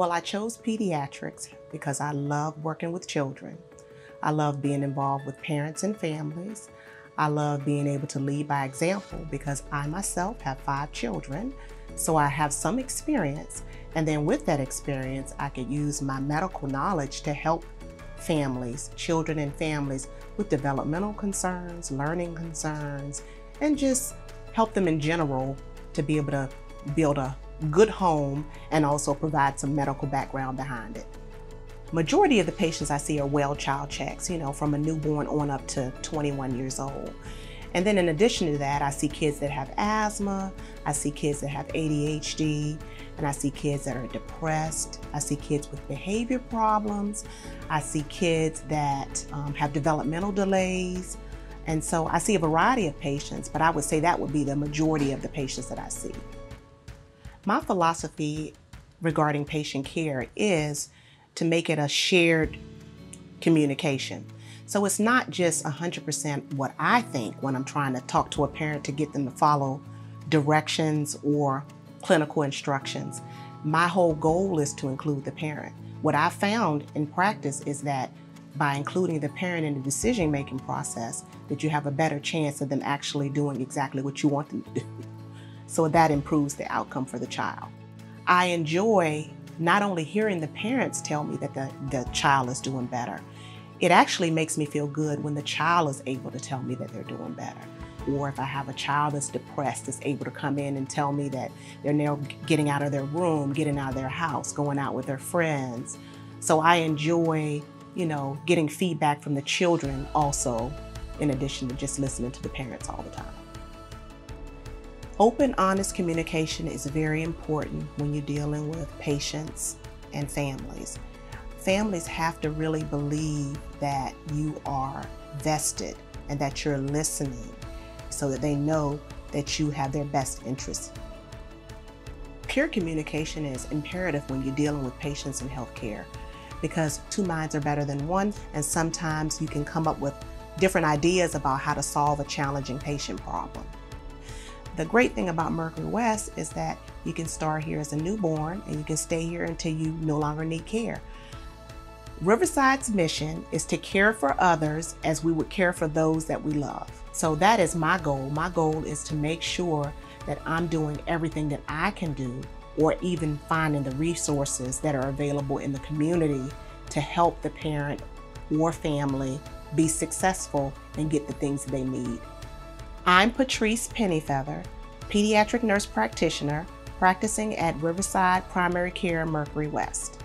Well, I chose pediatrics because I love working with children. I love being involved with parents and families. I love being able to lead by example because I myself have five children, so I have some experience. And then with that experience, I could use my medical knowledge to help families, children and families with developmental concerns, learning concerns, and just help them in general to be able to build a good home and also provide some medical background behind it. Majority of the patients I see are well child checks, you know, from a newborn on up to 21 years old. And then in addition to that, I see kids that have asthma, I see kids that have ADHD, and I see kids that are depressed. I see kids with behavior problems. I see kids that um, have developmental delays. And so I see a variety of patients, but I would say that would be the majority of the patients that I see. My philosophy regarding patient care is to make it a shared communication. So it's not just 100% what I think when I'm trying to talk to a parent to get them to follow directions or clinical instructions. My whole goal is to include the parent. What I found in practice is that by including the parent in the decision-making process, that you have a better chance of them actually doing exactly what you want them to do. So that improves the outcome for the child. I enjoy not only hearing the parents tell me that the, the child is doing better, it actually makes me feel good when the child is able to tell me that they're doing better. Or if I have a child that's depressed, that's able to come in and tell me that they're now getting out of their room, getting out of their house, going out with their friends. So I enjoy, you know, getting feedback from the children also, in addition to just listening to the parents all the time. Open, honest communication is very important when you're dealing with patients and families families have to really believe that you are vested and that you're listening so that they know that you have their best interests. Pure communication is imperative when you're dealing with patients in healthcare because two minds are better than one and sometimes you can come up with different ideas about how to solve a challenging patient problem. The great thing about Mercury West is that you can start here as a newborn and you can stay here until you no longer need care. Riverside's mission is to care for others as we would care for those that we love. So that is my goal. My goal is to make sure that I'm doing everything that I can do or even finding the resources that are available in the community to help the parent or family be successful and get the things they need. I'm Patrice Pennyfeather, pediatric nurse practitioner practicing at Riverside Primary Care Mercury West.